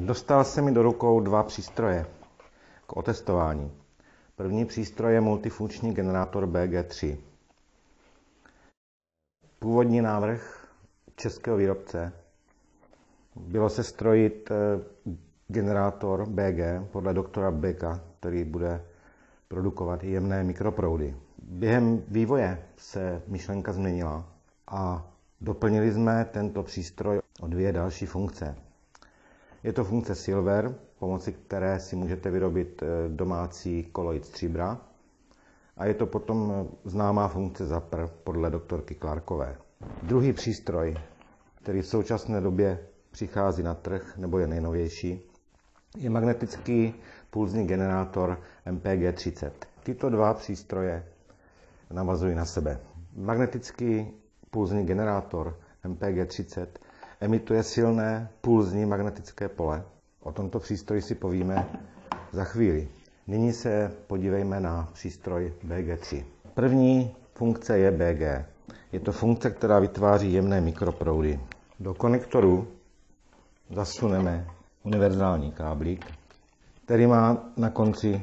Dostal se mi do rukou dva přístroje k otestování. První přístroj je multifunkční generátor BG3. Původní návrh českého výrobce bylo se strojit eh, generátor BG podle doktora Beka, který bude produkovat jemné mikroproudy. Během vývoje se myšlenka změnila a doplnili jsme tento přístroj o dvě další funkce. Je to funkce Silver, pomocí které si můžete vyrobit eh, domácí koloid stříbra. A je to potom eh, známá funkce ZAPR podle doktorky Clarkové. Druhý přístroj, který v současné době přichází na trh, nebo je nejnovější, je magnetický pulzní generátor MPG30. Tyto dva přístroje navazují na sebe. Magnetický pulzní generátor MPG30 emituje silné pulzní magnetické pole. O tomto přístroji si povíme za chvíli. Nyní se podívejme na přístroj BG3. První funkce je BG. Je to funkce, která vytváří jemné mikroproudy. Do konektoru zasuneme univerzální káblík, který má na konci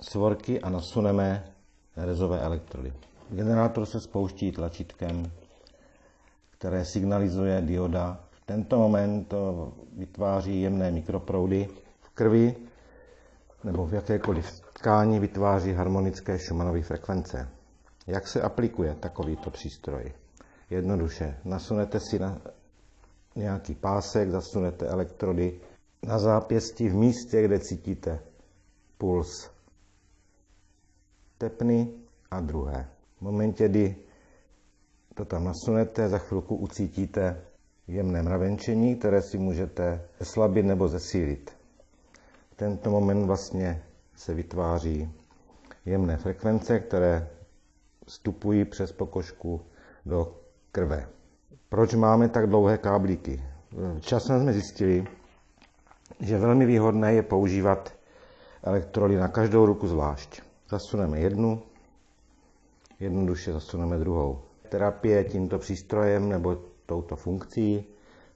svorky a nasuneme rezové elektrody. Generátor se spouští tlačítkem, které signalizuje dioda. Tento moment vytváří jemné mikroproudy v krvi nebo v jakékoliv tkání vytváří harmonické Schumannové frekvence. Jak se aplikuje takovýto přístroj? Jednoduše, nasunete si na nějaký pásek, zasunete elektrody na zápěstí v místě, kde cítíte puls tepny a druhé. V momentě, kdy to tam nasunete, za chvilku ucítíte jemné mravenčení, které si můžete zeslabit nebo zesílit. V tento moment vlastně se vytváří jemné frekvence, které vstupují přes pokožku do krve. Proč máme tak dlouhé káblíky? Časem jsme zjistili, že velmi výhodné je používat elektrody na každou ruku zvlášť. Zasuneme jednu, jednoduše zasuneme druhou. Terapie tímto přístrojem nebo touto funkcí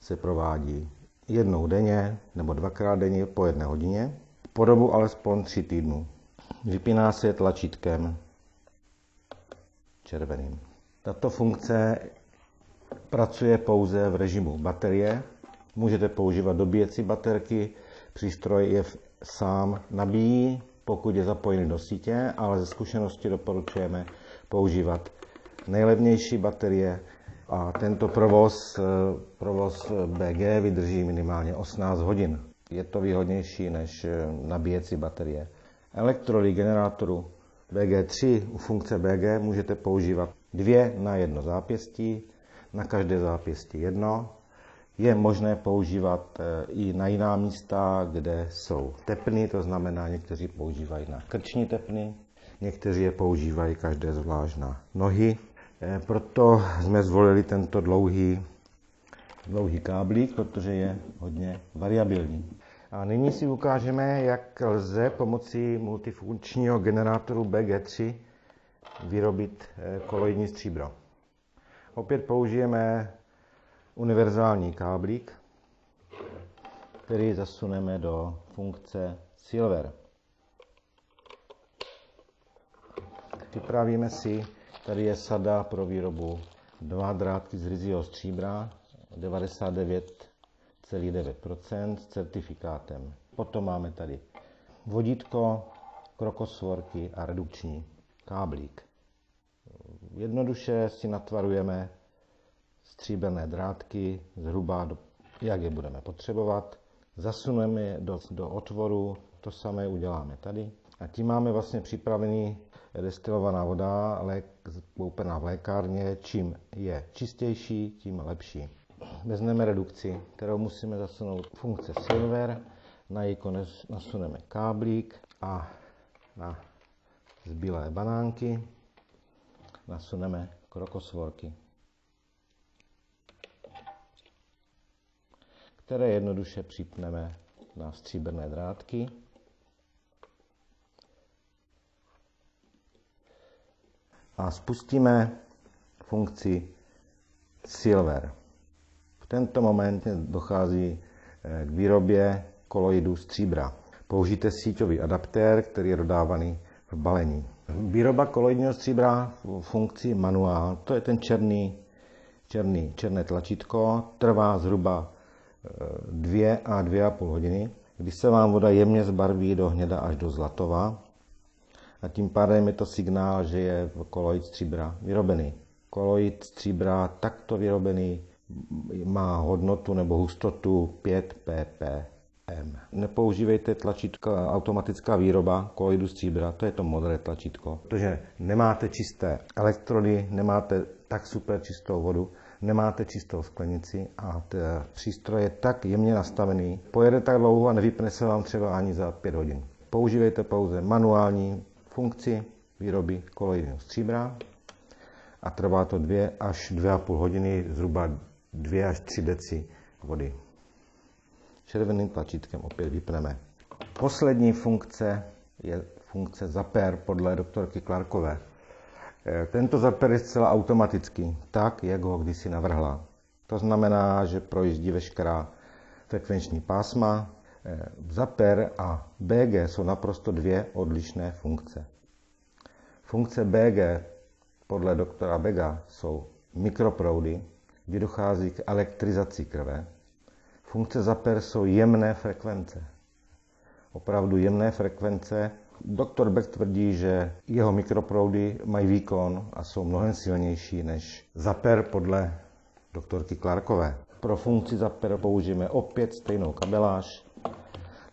se provádí jednou denně nebo dvakrát denně po jedné hodině po dobu alespoň tři týdnů. Vypíná se tlačítkem červeným. Tato funkce pracuje pouze v režimu baterie. Můžete používat dobíjecí baterky, přístroj je sám nabíjí, pokud je zapojený do sítě, ale ze zkušenosti doporučujeme používat nejlevnější baterie a tento provoz, provoz BG vydrží minimálně 18 hodin. Je to výhodnější než nabíjecí baterie. Elektrody generátoru BG3 u funkce BG můžete používat dvě na jedno zápěstí, na každé zápěstí jedno. Je možné používat eh, i na jiná místa, kde jsou tepny, to znamená, někteří používají na krční tepny, někteří je používají každé zvlášť na nohy. Eh, proto jsme zvolili tento dlouhý, dlouhý káblík, protože je hodně variabilní. A nyní si ukážeme, jak lze pomocí multifunkčního generátoru BG3 vyrobit eh, koloidní stříbro. Opět použijeme univerzální káblík, který zasuneme do funkce Silver. Připravíme si, tady je sada pro výrobu dva drátky z ryzího stříbra, 99,9% s certifikátem. Potom máme tady vodítko, krokosvorky a redukční káblík. Jednoduše si natvarujeme stříbrné drátky zhruba, do, jak je budeme potřebovat. Zasuneme je do, do otvoru, to samé uděláme tady. A tím máme vlastně připravený destilovaná voda, lék, koupená v lékárně. Čím je čistější, tím lepší. Vezmeme redukci, kterou musíme zasunout funkce silver. Na její konec nasuneme káblík a na zbylé banánky nasuneme krokosvorky, které jednoduše připneme na stříbrné drátky. A spustíme funkci Silver. V tento moment dochází eh, k výrobě koloidu stříbra. Použijte síťový adaptér, který je dodávaný v balení. Výroba koloidního stříbra v funkci manuál, to je ten černý, černý, černé tlačítko, trvá zhruba 2 eh, a 2,5 hodiny. Když se vám voda jemně zbarví do hněda až do zlatova, a tím pádem je to signál, že je koloid stříbra vyrobený. Koloid stříbra takto vyrobený má hodnotu nebo hustotu 5 ppm. Nepoužívejte tlačítko automatická výroba koloidu stříbra, to je to modré tlačítko, protože nemáte čisté elektrody, nemáte tak super čistou vodu, nemáte čistou sklenici a přístroj je tak jemně nastavený, pojede tak dlouho a nevypne se vám třeba ani za 5 hodin. Používejte pouze manuální funkci výroby koloidního stříbra a trvá to 2 až 2,5 hodiny, zhruba 2 až 3 deci vody. Červeným tlačítkem opět vypneme. Poslední funkce je funkce Zaper podle doktorky Clarkové. Eh, tento zaper je zcela automatický, tak, jak ho kdysi navrhla. To znamená, že projíždí veškerá frekvenční pásma. Eh, zaper a BG jsou naprosto dvě odlišné funkce. Funkce BG podle doktora Bega jsou mikroproudy, kdy dochází k elektrizaci krve. Funkce Zaper jsou jemné frekvence. Opravdu jemné frekvence, Doktor Beck tvrdí, že jeho mikroproudy mají výkon a jsou mnohem silnější než Zaper podle doktorky Clarkové. Pro funkci Zaper použijeme opět stejnou kabeláž,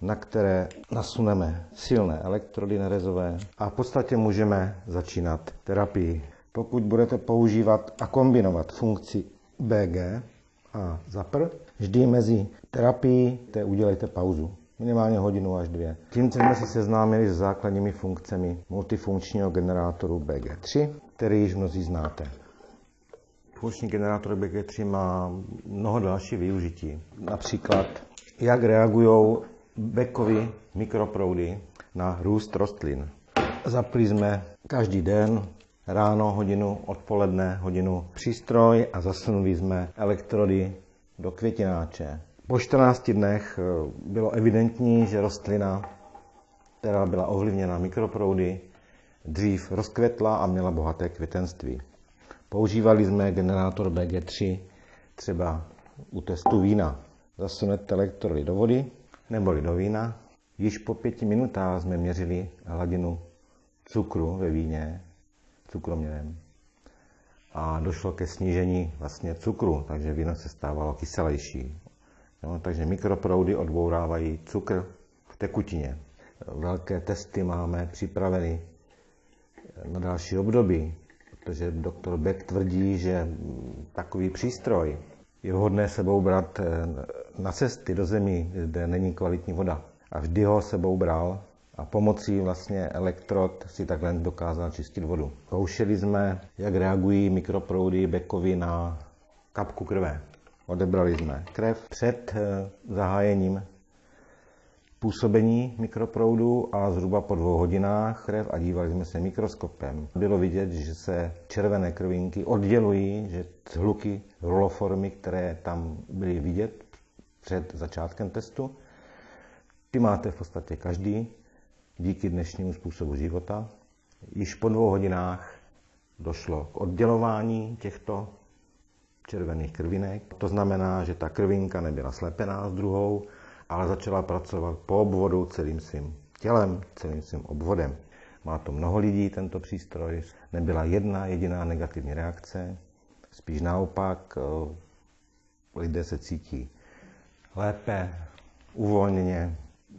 na které nasuneme silné elektrody nerezové a v podstatě můžeme začínat terapii. Pokud budete používat a kombinovat funkci BG a ZAPR, vždy mezi terapií udělejte pauzu minimálně hodinu až dvě. Tím jsme se seznámili s základními funkcemi multifunkčního generátoru BG3, který již mnozí znáte. Funkční generátor BG3 má mnoho dalších využití. Například, jak reagují bekový mikroproudy na růst rostlin. Zapli jsme každý den ráno hodinu, odpoledne hodinu přístroj a zasunuli jsme elektrody do květináče. Po 14 dnech eh, bylo evidentní, že rostlina, která byla ovlivněna mikroproudy, dřív rozkvetla a měla bohaté květenství. Používali jsme generátor BG3 třeba u testu vína. Zasunete elektrody do vody neboli do vína. Již po pěti minutách jsme měřili hladinu cukru ve víně cukroměrem a došlo ke snížení vlastně cukru, takže víno se stávalo kyselější. Jo, takže mikroproudy odbourávají cukr v tekutině. Velké testy máme připraveny na další období, protože doktor Beck tvrdí, že takový přístroj je vhodné sebou brát eh, na cesty do zemí, kde není kvalitní voda. A vždy ho sebou bral a pomocí vlastně elektrod si takhle dokázal čistit vodu. Zkoušeli jsme, jak reagují mikroproudy Beckovi na kapku krve. Odebrali jsme krev před eh, zahájením působení mikroproudu a zhruba po dvou hodinách krev a dívali jsme se mikroskopem. Bylo vidět, že se červené krvinky oddělují, že hluky ruloformy, které tam byly vidět před začátkem testu, ty máte v podstatě každý díky dnešnímu způsobu života. Již po dvou hodinách došlo k oddělování těchto červených krvinek. To znamená, že ta krvinka nebyla slepená s druhou, ale začala pracovat po obvodu celým svým tělem, celým svým obvodem. Má to mnoho lidí, tento přístroj. Nebyla jedna jediná negativní reakce. Spíš naopak, eh, lidé se cítí lépe, uvolněně.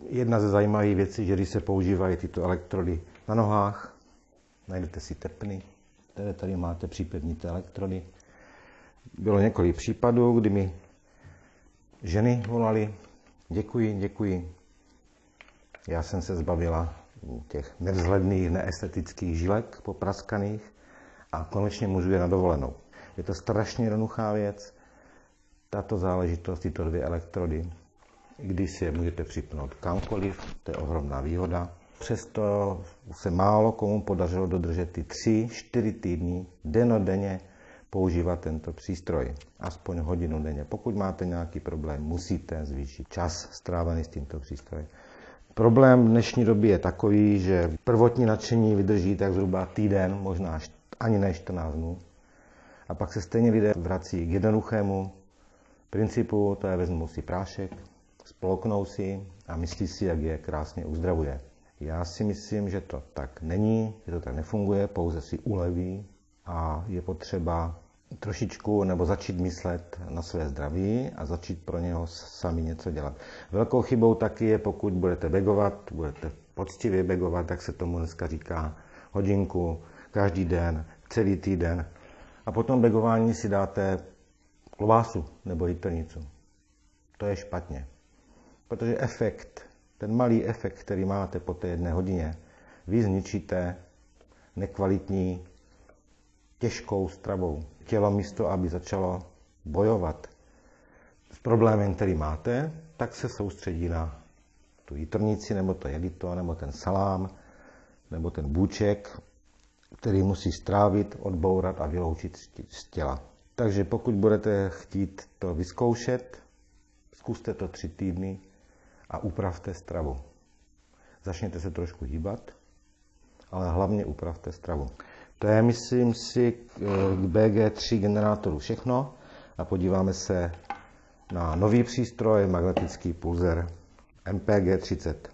Jedna ze zajímavých věcí, že když se používají tyto elektrody na nohách, najdete si tepny, které tady máte připevnité elektrody, bylo několik případů, kdy mi ženy volali, děkuji, děkuji. Já jsem se zbavila těch nevzhledných, neestetických žilek popraskaných a konečně můžu je na dovolenou. Je to strašně jednoduchá věc, tato záležitost, tyto dvě elektrody, když si je můžete připnout kamkoliv, to je ohromná výhoda. Přesto se málo komu podařilo dodržet ty tři, čtyři týdny, denodenně používat tento přístroj. Aspoň hodinu denně. Pokud máte nějaký problém, musíte zvýšit čas strávený s tímto přístrojem. Problém dnešní doby je takový, že prvotní nadšení vydrží tak zhruba týden, možná ani ne 14 dnů. A pak se stejně lidé vrací k jednoduchému principu, to je vezmu si prášek, spolknou si a myslí si, jak je krásně uzdravuje. Já si myslím, že to tak není, že to tak nefunguje, pouze si uleví a je potřeba trošičku nebo začít myslet na své zdraví a začít pro něho sami něco dělat. Velkou chybou taky je, pokud budete begovat, budete poctivě begovat, tak se tomu dneska říká hodinku, každý den, celý týden. A potom begování si dáte klobásu nebo jitrnicu. To je špatně. Protože efekt, ten malý efekt, který máte po té jedné hodině, vy zničíte nekvalitní, těžkou stravou. Tělo místo, aby začalo bojovat s problémem, který máte, tak se soustředí na tu jitrnici, nebo to jelito, nebo ten salám, nebo ten bůček, který musí strávit, odbourat a vyloučit z těla. Takže pokud budete chtít to vyzkoušet, zkuste to tři týdny a upravte stravu. Začněte se trošku hýbat, ale hlavně upravte stravu. To je, myslím si, k BG3 generátoru všechno a podíváme se na nový přístroj, magnetický pulzer MPG 30.